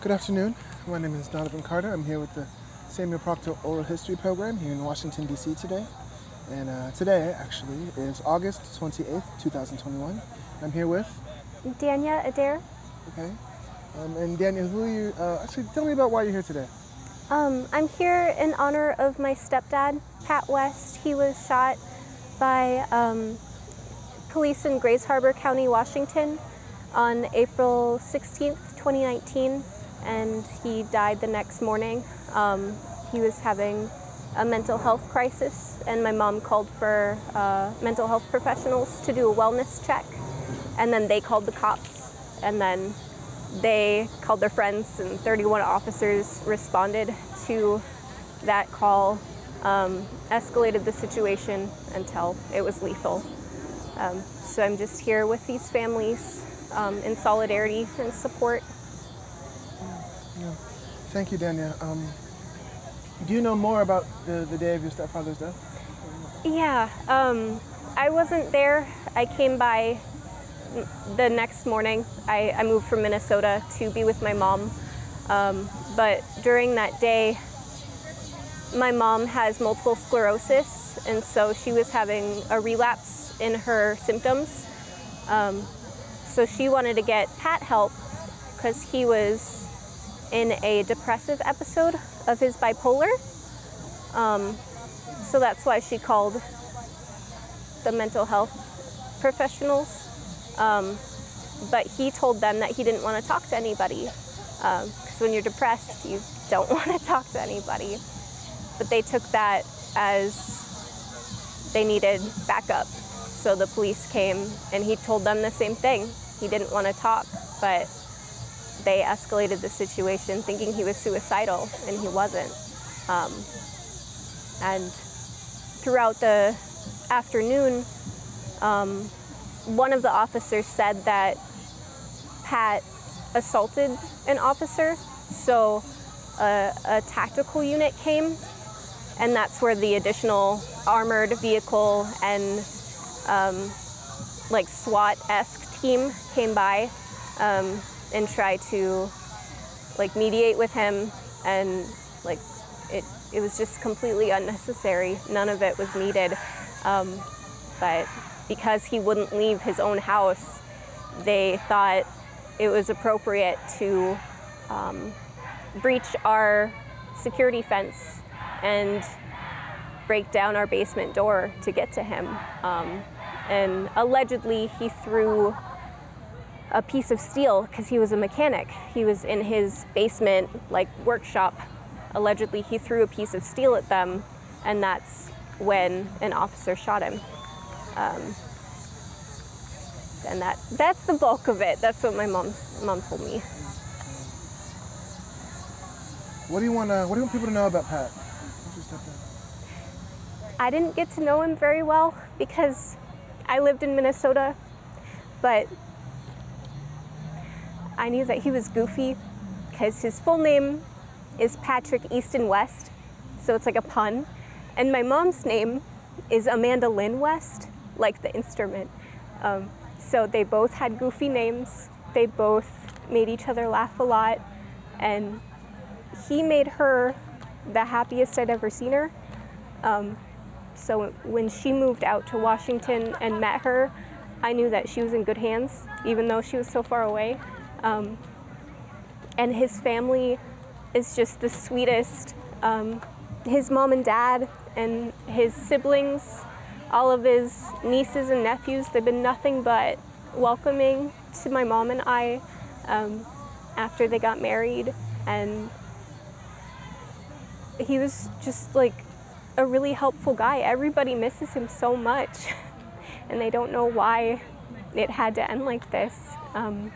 Good afternoon. My name is Donovan Carter. I'm here with the Samuel Proctor Oral History Program here in Washington, D.C. today. And uh, today, actually, is August 28th, 2021. I'm here with, Danya Adair. okay. Um, and Daniel, who are you? Uh, actually, tell me about why you're here today. Um, I'm here in honor of my stepdad, Pat West. He was shot by um, police in Grays Harbor County, Washington on April 16th, 2019, and he died the next morning. Um, he was having a mental health crisis, and my mom called for uh, mental health professionals to do a wellness check, and then they called the cops, and then they called their friends, and 31 officers responded to that call, um, escalated the situation until it was lethal. Um, so I'm just here with these families um, in solidarity and support. Yeah. Thank you, Daniel. Um, do you know more about the, the day of your stepfather's death? Yeah, um, I wasn't there. I came by the next morning. I, I moved from Minnesota to be with my mom. Um, but during that day, my mom has multiple sclerosis, and so she was having a relapse in her symptoms. Um, so she wanted to get Pat help because he was in a depressive episode of his bipolar. Um, so that's why she called the mental health professionals. Um, but he told them that he didn't want to talk to anybody. Because when you're depressed, you don't want to talk to anybody. But they took that as they needed backup. So the police came and he told them the same thing. He didn't want to talk, but they escalated the situation thinking he was suicidal, and he wasn't. Um, and throughout the afternoon, um, one of the officers said that Pat assaulted an officer, so a, a tactical unit came, and that's where the additional armored vehicle and um, like SWAT-esque team came by um, and try to like mediate with him, and like it, it was just completely unnecessary. None of it was needed, um, but because he wouldn't leave his own house, they thought it was appropriate to um, breach our security fence and break down our basement door to get to him. Um, and allegedly, he threw a piece of steel because he was a mechanic. He was in his basement, like workshop. Allegedly, he threw a piece of steel at them, and that's when an officer shot him. Um, and that that's the bulk of it. That's what my mom mom told me. What do you want? Uh, what do you want people to know about Pat? Who's your stepdad? I didn't get to know him very well because I lived in Minnesota, but I knew that he was goofy because his full name is Patrick Easton West, so it's like a pun. And my mom's name is Amanda Lynn West, like the instrument. Um, so they both had goofy names. They both made each other laugh a lot. And he made her the happiest I'd ever seen her. Um, so when she moved out to Washington and met her, I knew that she was in good hands, even though she was so far away. Um, and his family is just the sweetest. Um, his mom and dad and his siblings, all of his nieces and nephews, they've been nothing but welcoming to my mom and I um, after they got married. And he was just like a really helpful guy. Everybody misses him so much, and they don't know why it had to end like this. Um,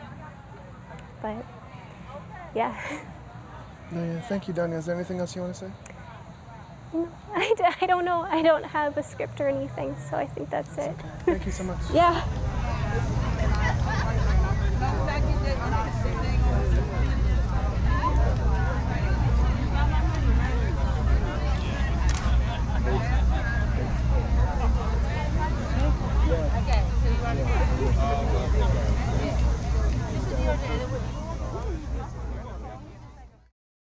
but yeah. No, yeah. Thank you, Danya. Is there anything else you want to say? No, I, d- I don't know. I don't have a script or anything, so I think that's it. Okay. Thank you so much. Yeah.